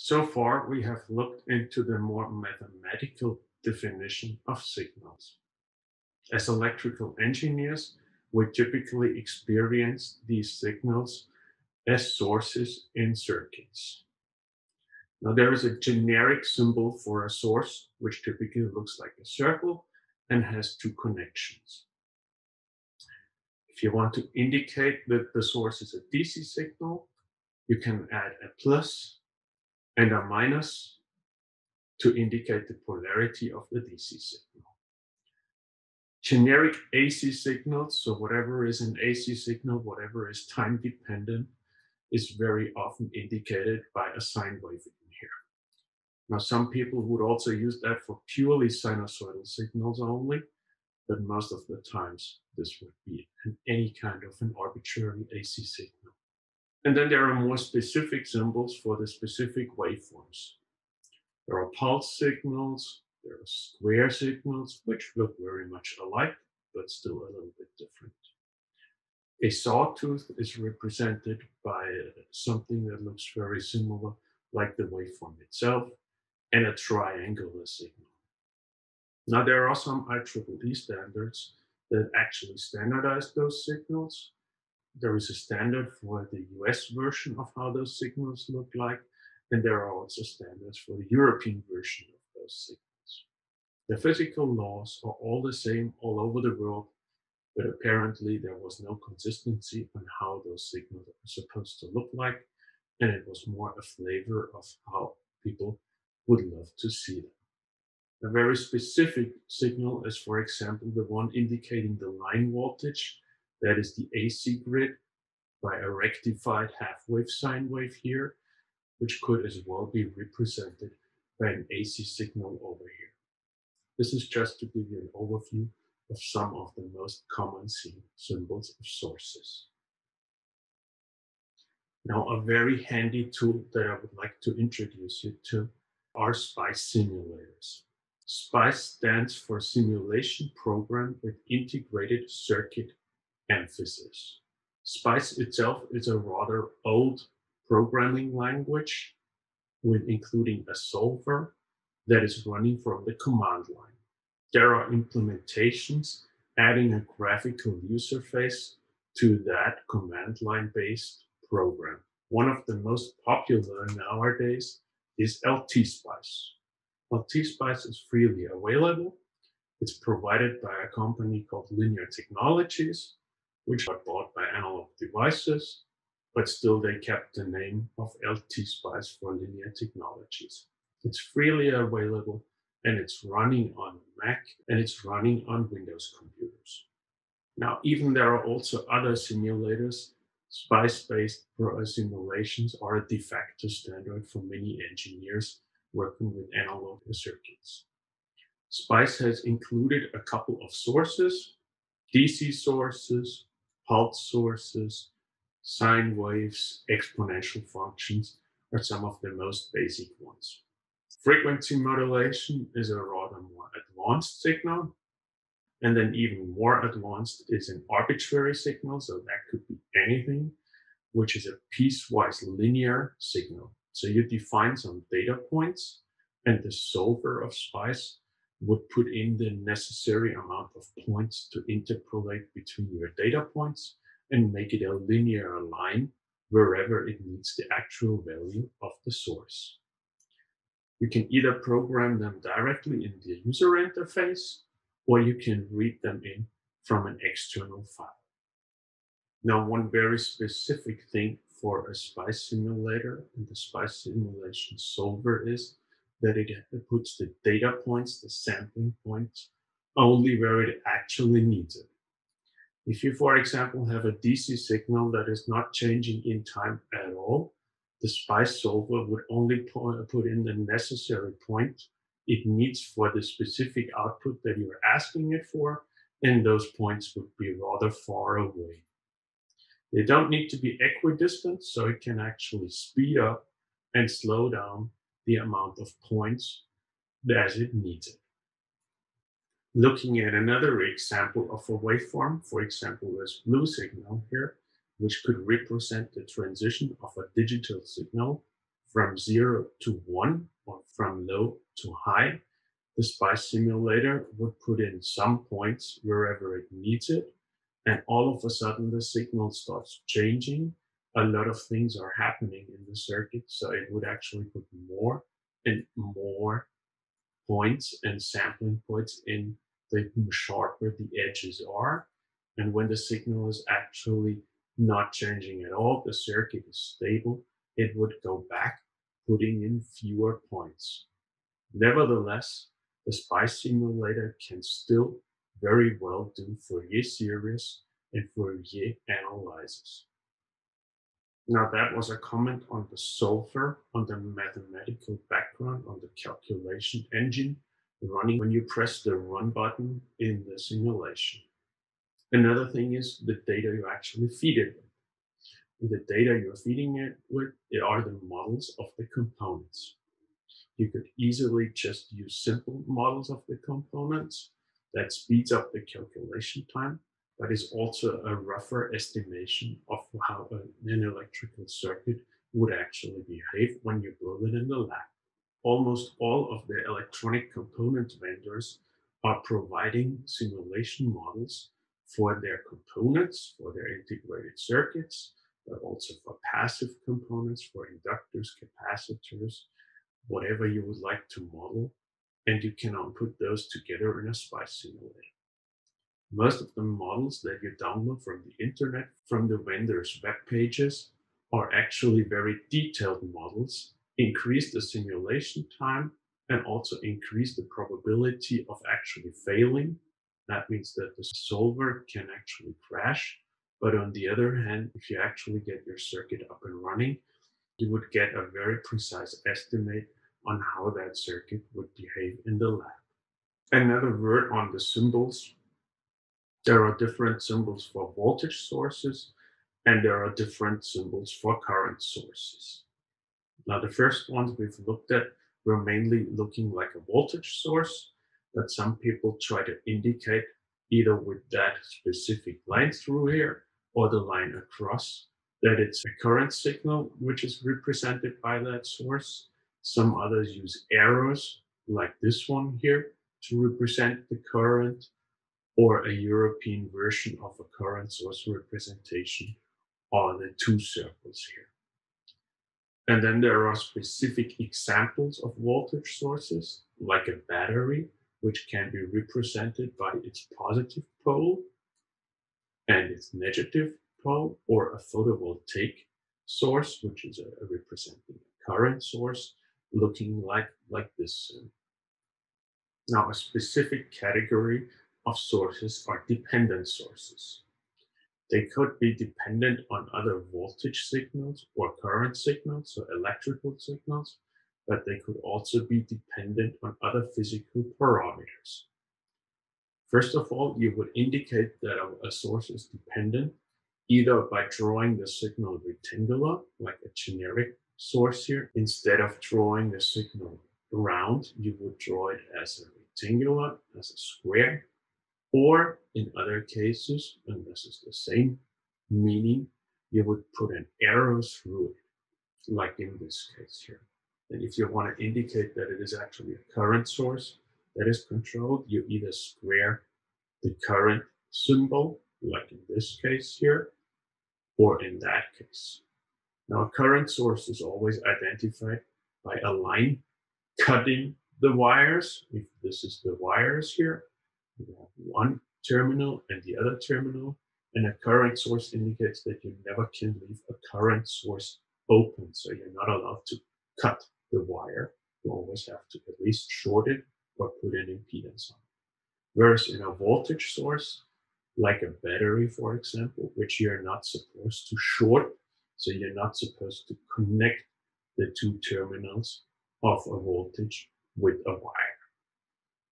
So far, we have looked into the more mathematical definition of signals. As electrical engineers, we typically experience these signals as sources in circuits. Now there is a generic symbol for a source, which typically looks like a circle and has two connections. If you want to indicate that the source is a DC signal, you can add a plus and a minus to indicate the polarity of the DC signal. Generic AC signals, so whatever is an AC signal, whatever is time dependent, is very often indicated by a sine wave in here. Now, some people would also use that for purely sinusoidal signals only, but most of the times this would be an, any kind of an arbitrary AC signal. And then there are more specific symbols for the specific waveforms. There are pulse signals, there are square signals, which look very much alike, but still a little bit different. A sawtooth is represented by uh, something that looks very similar, like the waveform itself, and a triangular signal. Now, there are some IEEE standards that actually standardize those signals. There is a standard for the US version of how those signals look like, and there are also standards for the European version of those signals. The physical laws are all the same all over the world, but apparently there was no consistency on how those signals are supposed to look like, and it was more a flavor of how people would love to see them. A very specific signal is, for example, the one indicating the line voltage, that is the AC grid, by a rectified half-wave sine wave here, which could as well be represented by an AC signal over here. This is just to give you an overview of some of the most common seen symbols of sources. Now, a very handy tool that I would like to introduce you to are SPICE simulators. SPICE stands for Simulation Program with Integrated Circuit Emphasis. SPICE itself is a rather old programming language with including a solver that is running from the command line there are implementations adding a graphical user face to that command line based program. One of the most popular nowadays is LTSpice. LTSpice is freely available. It's provided by a company called Linear Technologies, which got bought by Analog Devices, but still they kept the name of LTSpice for Linear Technologies. It's freely available and it's running on Mac and it's running on Windows computers. Now, even there are also other simulators, SPICE-based uh, simulations are a de facto standard for many engineers working with analog circuits. SPICE has included a couple of sources, DC sources, pulse sources, sine waves, exponential functions are some of the most basic ones. Frequency modulation is a rather more advanced signal. And then even more advanced is an arbitrary signal. So that could be anything, which is a piecewise linear signal. So you define some data points and the solver of SPICE would put in the necessary amount of points to interpolate between your data points and make it a linear line wherever it meets the actual value of the source. You can either program them directly in the user interface, or you can read them in from an external file. Now, one very specific thing for a SPICE simulator and the SPICE simulation solver is that it puts the data points, the sampling points, only where it actually needs it. If you, for example, have a DC signal that is not changing in time at all, the SPICE solver would only put in the necessary point it needs for the specific output that you're asking it for, and those points would be rather far away. They don't need to be equidistant, so it can actually speed up and slow down the amount of points as it needs it. Looking at another example of a waveform, for example, this blue signal here, which could represent the transition of a digital signal from zero to one or from low to high, the SPICE simulator would put in some points wherever it needs it. And all of a sudden the signal starts changing. A lot of things are happening in the circuit. So it would actually put more and more points and sampling points in the sharper the edges are. And when the signal is actually not changing at all, the circuit is stable, it would go back, putting in fewer points. Nevertheless, the SPICE simulator can still very well do Fourier series and Fourier analysis. Now that was a comment on the solver, on the mathematical background, on the calculation engine running when you press the run button in the simulation. Another thing is the data you actually feed it with. The data you're feeding it with are the models of the components. You could easily just use simple models of the components that speeds up the calculation time, but is also a rougher estimation of how an electrical circuit would actually behave when you build it in the lab. Almost all of the electronic component vendors are providing simulation models for their components, for their integrated circuits, but also for passive components, for inductors, capacitors, whatever you would like to model. And you can put those together in a SPICE simulator. Most of the models that you download from the internet, from the vendor's web pages, are actually very detailed models, increase the simulation time, and also increase the probability of actually failing that means that the solver can actually crash. But on the other hand, if you actually get your circuit up and running, you would get a very precise estimate on how that circuit would behave in the lab. Another word on the symbols. There are different symbols for voltage sources and there are different symbols for current sources. Now, the first ones we've looked at were mainly looking like a voltage source but some people try to indicate either with that specific line through here or the line across that it's a current signal which is represented by that source. Some others use arrows like this one here to represent the current or a European version of a current source representation are the two circles here. And then there are specific examples of voltage sources like a battery which can be represented by its positive pole and its negative pole, or a photovoltaic source, which is a, a representing current source, looking like, like this. Now, a specific category of sources are dependent sources. They could be dependent on other voltage signals or current signals, so electrical signals, but they could also be dependent on other physical parameters. First of all, you would indicate that a source is dependent either by drawing the signal rectangular, like a generic source here. Instead of drawing the signal round, you would draw it as a rectangular, as a square, or in other cases, and this is the same meaning, you would put an arrow through it, like in this case here. And if you want to indicate that it is actually a current source that is controlled, you either square the current symbol, like in this case here, or in that case. Now, a current source is always identified by a line cutting the wires. If this is the wires here, you have one terminal and the other terminal. And a current source indicates that you never can leave a current source open. So you're not allowed to cut the wire, you always have to at least short it or put an impedance on. Whereas in a voltage source, like a battery, for example, which you're not supposed to short, so you're not supposed to connect the two terminals of a voltage with a wire.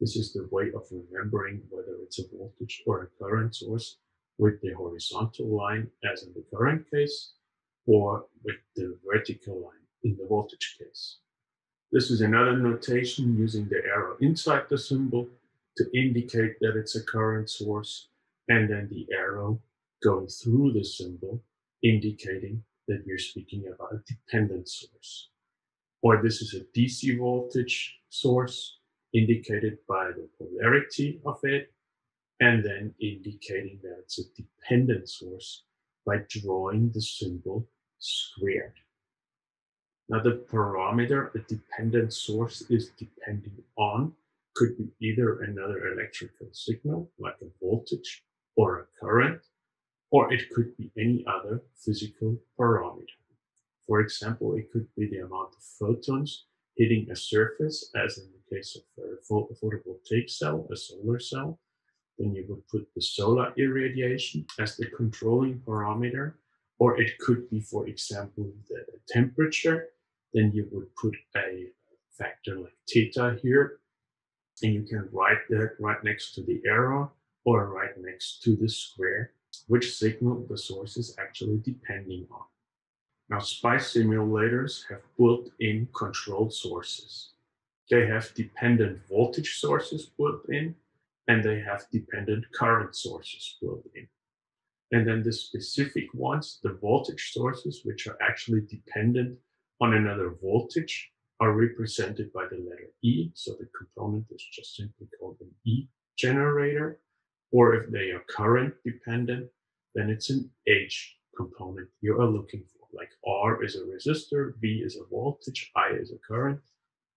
This is the way of remembering whether it's a voltage or a current source with the horizontal line, as in the current case, or with the vertical line in the voltage case. This is another notation using the arrow inside the symbol to indicate that it's a current source, and then the arrow going through the symbol indicating that we're speaking about a dependent source. or this is a DC voltage source indicated by the polarity of it, and then indicating that it's a dependent source by drawing the symbol squared. Now the parameter a dependent source is depending on could be either another electrical signal like a voltage or a current, or it could be any other physical parameter. For example, it could be the amount of photons hitting a surface, as in the case of photovoltaic cell, a solar cell. Then you would put the solar irradiation as the controlling parameter, or it could be, for example, the temperature. Then you would put a factor like theta here, and you can write that right next to the arrow or right next to the square, which signal the source is actually depending on. Now, SPICE simulators have built-in control sources. They have dependent voltage sources built in, and they have dependent current sources built in. And then the specific ones, the voltage sources, which are actually dependent on another voltage, are represented by the letter E. So the component is just simply called an E generator. Or if they are current dependent, then it's an H component you are looking for. Like R is a resistor, V is a voltage, I is a current.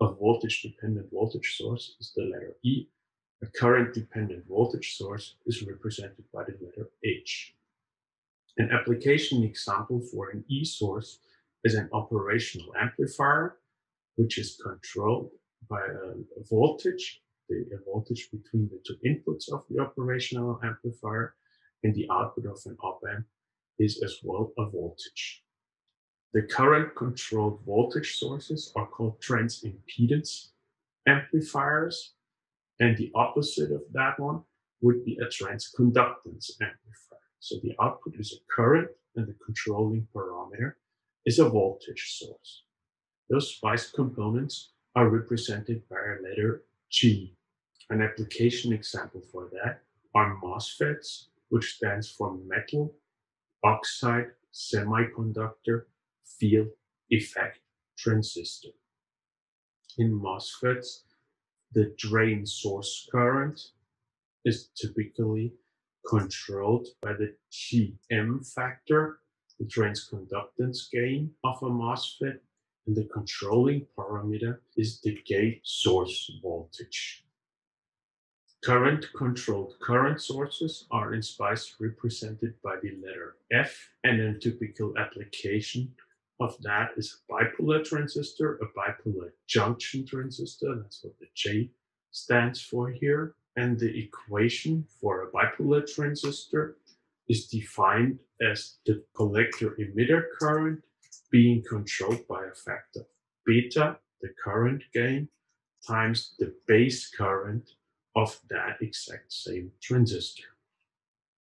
A voltage dependent voltage source is the letter E. A current dependent voltage source is represented by the letter H. An application example for an E source is an operational amplifier, which is controlled by a, voltage the voltage between the two inputs of the operational amplifier and the output of an op amp is as well a voltage. The current controlled voltage sources are called transimpedance amplifiers, and the opposite of that one would be a transconductance amplifier. So the output is a current and the controlling parameter is a voltage source. Those SPICE components are represented by a letter G. An application example for that are MOSFETs, which stands for metal oxide semiconductor field effect transistor. In MOSFETs, the drain source current is typically controlled by the GM factor, the transconductance gain of a MOSFET, and the controlling parameter is the gate source voltage. Current controlled current sources are in SPICE represented by the letter F, and a typical application of that is a bipolar transistor, a bipolar junction transistor, that's what the J stands for here. And the equation for a bipolar transistor is defined as the collector emitter current being controlled by a factor beta, the current gain, times the base current of that exact same transistor.